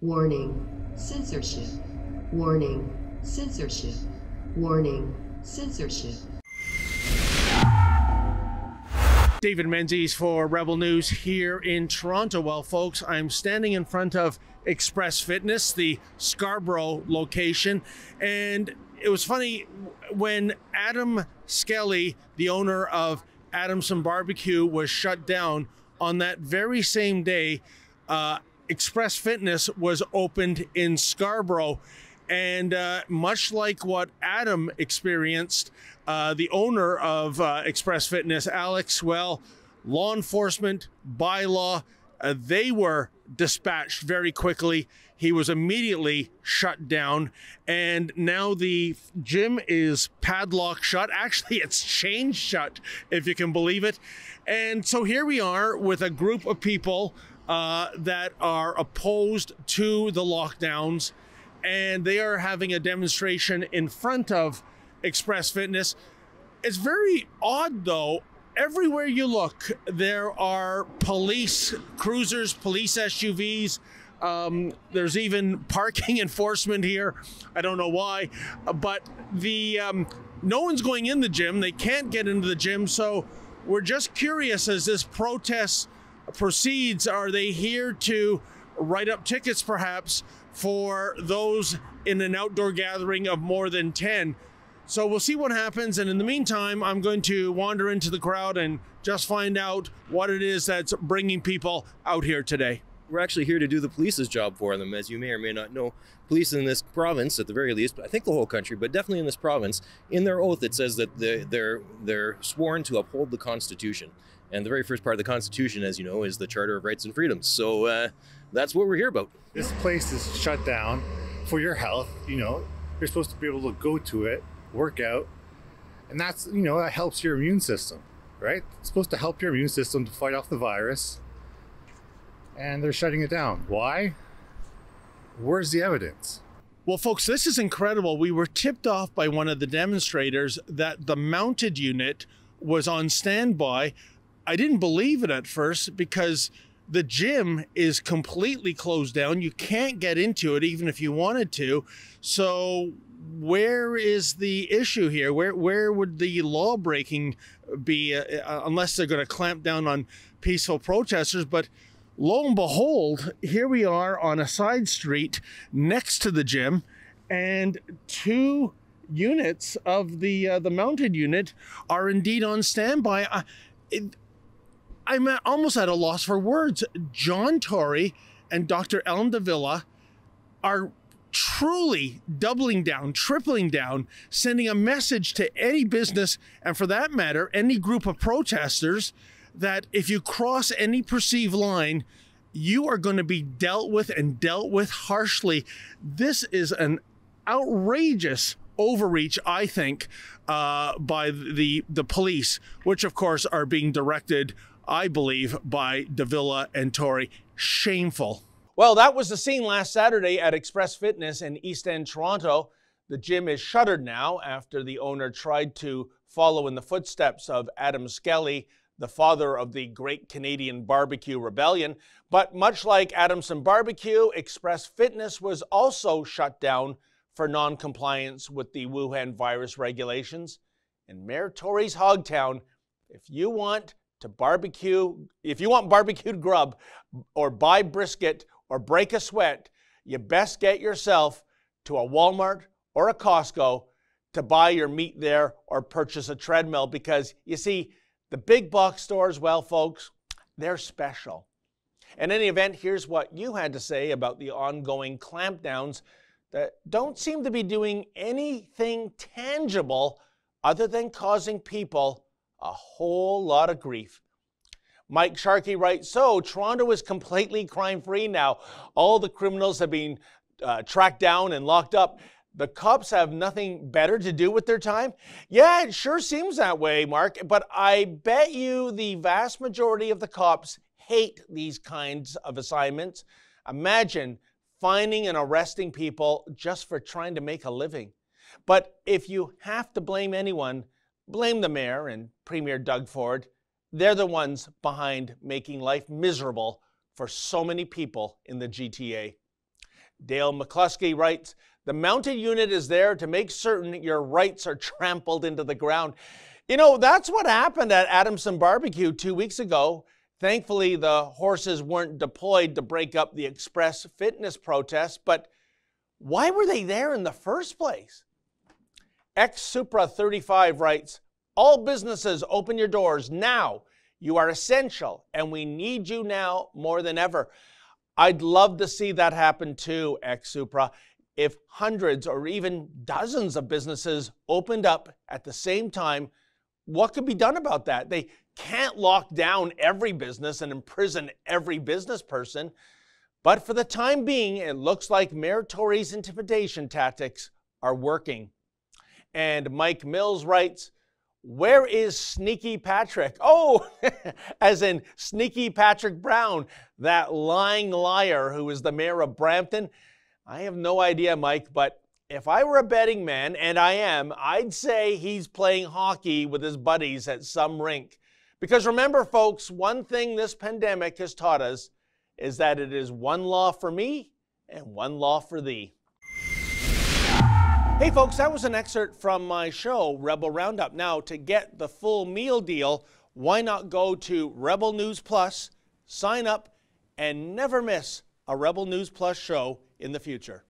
Warning, censorship. Warning, censorship. Warning, censorship. David Menzies for Rebel News here in Toronto. Well, folks, I'm standing in front of Express Fitness, the Scarborough location, and it was funny when Adam Skelly, the owner of Adamson Barbecue, was shut down on that very same day. Uh, Express Fitness was opened in Scarborough. And uh, much like what Adam experienced, uh, the owner of uh, Express Fitness, Alex, well, law enforcement, bylaw, uh, they were dispatched very quickly. He was immediately shut down, and now the gym is padlocked shut. Actually, it's chained shut, if you can believe it. And so here we are with a group of people uh, that are opposed to the lockdowns, and they are having a demonstration in front of Express Fitness. It's very odd, though. Everywhere you look, there are police cruisers, police SUVs. Um, there's even parking enforcement here. I don't know why, but the um, no one's going in the gym. They can't get into the gym, so we're just curious as this protest proceeds, are they here to write up tickets perhaps for those in an outdoor gathering of more than 10? So we'll see what happens. And in the meantime, I'm going to wander into the crowd and just find out what it is that's bringing people out here today. We're actually here to do the police's job for them, as you may or may not know. Police in this province, at the very least, I think the whole country, but definitely in this province, in their oath, it says that they're they're sworn to uphold the Constitution. And the very first part of the Constitution, as you know, is the Charter of Rights and Freedoms. So uh, that's what we're here about. This place is shut down for your health. You know, you're supposed to be able to go to it, work out, and that's you know that helps your immune system, right? It's supposed to help your immune system to fight off the virus, and they're shutting it down. Why? Where's the evidence? Well, folks, this is incredible. We were tipped off by one of the demonstrators that the mounted unit was on standby I didn't believe it at first because the gym is completely closed down. You can't get into it even if you wanted to. So where is the issue here? Where where would the law breaking be uh, uh unless they're going to clamp down on peaceful protesters? But lo and behold, here we are on a side street next to the gym, and two units of the uh, the mounted unit are indeed on standby. It, I'm almost at a loss for words. John Tory and Dr. Eileen de Villa are truly doubling down, tripling down, sending a message to any business, and for that matter, any group of protesters, that if you cross any perceived line, you are going to be dealt with and dealt with harshly. This is an outrageous overreach, I think, uh, by the the police, which of course are being directed I believe, by de Villa and Tory. Shameful. Well, that was the scene last Saturday at Express Fitness in East End, Toronto. The gym is shuttered now after the owner tried to follow in the footsteps of Adam Skelly, the father of the Great Canadian Barbecue Rebellion. But much like Adamson Barbecue, Express Fitness was also shut down for non-compliance with the Wuhan virus regulations. In Mayor Tory's Hogtown, if you want to barbecue. If you want barbecued grub or buy brisket or break a sweat, you best get yourself to a Walmart or a Costco to buy your meat there or purchase a treadmill because you see, the big box stores, well, folks, they're special. In any event, here's what you had to say about the ongoing clampdowns that don't seem to be doing anything tangible other than causing people a whole lot of grief. Mike Sharkey writes, so Toronto is completely crime free now. All the criminals have been uh, tracked down and locked up. The cops have nothing better to do with their time? Yeah, it sure seems that way, Mark, but I bet you the vast majority of the cops hate these kinds of assignments. Imagine finding and arresting people just for trying to make a living. But if you have to blame anyone, blame the mayor and Premier Doug Ford. They're the ones behind making life miserable for so many people in the GTA. Dale McCluskey writes The mounted unit is there to make certain your rights are trampled into the ground. You know, that's what happened at Adamson Barbecue two weeks ago. Thankfully, the horses weren't deployed to break up the Express Fitness protest, but why were they there in the first place? X Supra 35 writes All businesses open your doors now. You are essential, and we need you now more than ever. I'd love to see that happen too, X Supra. If hundreds or even dozens of businesses opened up at the same time, what could be done about that? They can't lock down every business and imprison every business person. But for the time being, it looks like Mayor Tory's intimidation tactics are working. And Mike Mills writes, Where is Sneaky Patrick? Oh, as in Sneaky Patrick Brown, that lying liar who is the mayor of Brampton. I have no idea, Mike, but if I were a betting man, and I am, I'd say he's playing hockey with his buddies at some rink. Because remember, folks, one thing this pandemic has taught us is that it is one law for me and one law for thee. Hey, folks, that was an excerpt from my show, Rebel Roundup. Now, to get the full meal deal, why not go to Rebel News Plus, sign up, and never miss a Rebel News Plus show in the future?